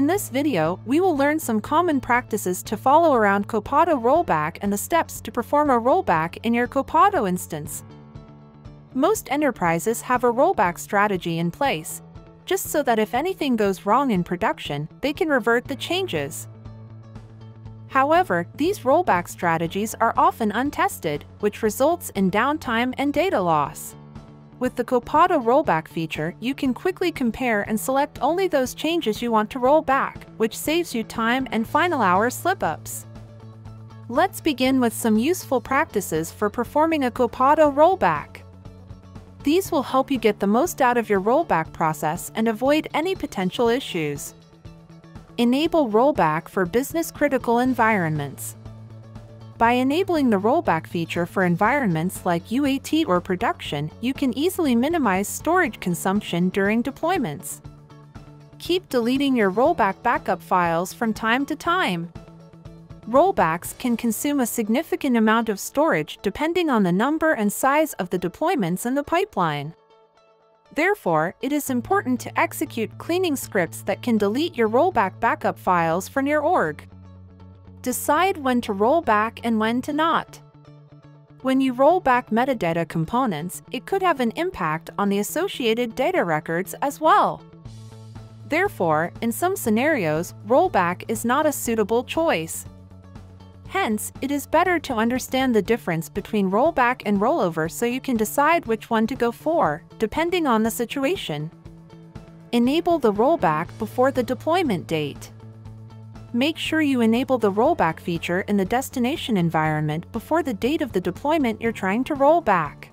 In this video, we will learn some common practices to follow around Copado rollback and the steps to perform a rollback in your Copado instance. Most enterprises have a rollback strategy in place, just so that if anything goes wrong in production, they can revert the changes. However, these rollback strategies are often untested, which results in downtime and data loss. With the Copado rollback feature, you can quickly compare and select only those changes you want to roll back, which saves you time and final hour slip-ups. Let's begin with some useful practices for performing a Copado rollback. These will help you get the most out of your rollback process and avoid any potential issues. Enable rollback for business-critical environments. By enabling the rollback feature for environments like UAT or production, you can easily minimize storage consumption during deployments. Keep deleting your rollback backup files from time to time. Rollbacks can consume a significant amount of storage depending on the number and size of the deployments in the pipeline. Therefore, it is important to execute cleaning scripts that can delete your rollback backup files from your org. Decide when to roll back and when to not. When you roll back metadata components, it could have an impact on the associated data records as well. Therefore, in some scenarios, rollback is not a suitable choice. Hence, it is better to understand the difference between rollback and rollover so you can decide which one to go for, depending on the situation. Enable the rollback before the deployment date make sure you enable the rollback feature in the destination environment before the date of the deployment you're trying to roll back,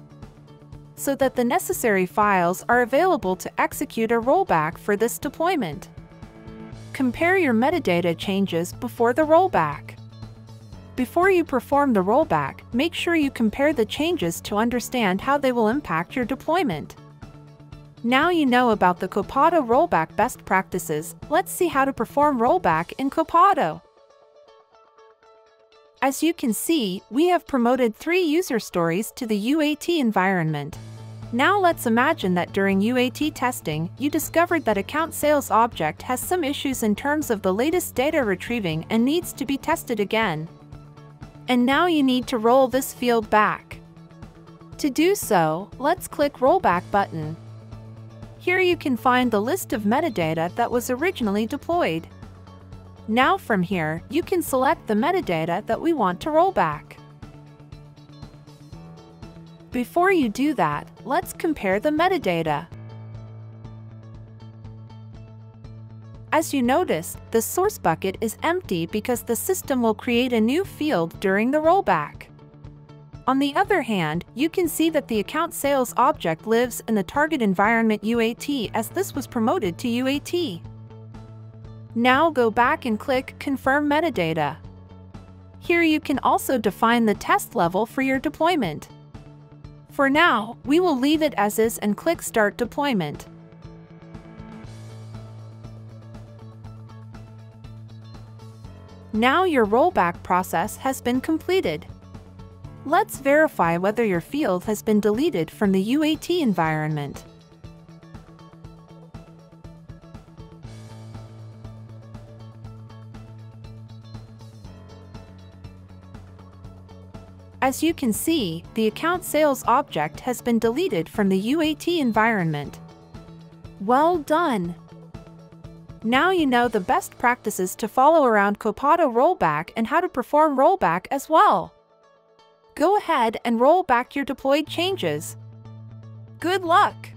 so that the necessary files are available to execute a rollback for this deployment. Compare your metadata changes before the rollback. Before you perform the rollback, make sure you compare the changes to understand how they will impact your deployment. Now you know about the Copado rollback best practices, let's see how to perform rollback in Copado. As you can see, we have promoted three user stories to the UAT environment. Now let's imagine that during UAT testing, you discovered that account sales object has some issues in terms of the latest data retrieving and needs to be tested again. And now you need to roll this field back. To do so, let's click Rollback button. Here you can find the list of metadata that was originally deployed. Now from here, you can select the metadata that we want to roll back. Before you do that, let's compare the metadata. As you notice, the source bucket is empty because the system will create a new field during the rollback. On the other hand, you can see that the account sales object lives in the target environment UAT as this was promoted to UAT. Now go back and click Confirm Metadata. Here you can also define the test level for your deployment. For now, we will leave it as is and click Start Deployment. Now your rollback process has been completed. Let's verify whether your field has been deleted from the UAT environment. As you can see, the account sales object has been deleted from the UAT environment. Well done! Now you know the best practices to follow around Copado rollback and how to perform rollback as well go ahead and roll back your deployed changes. Good luck!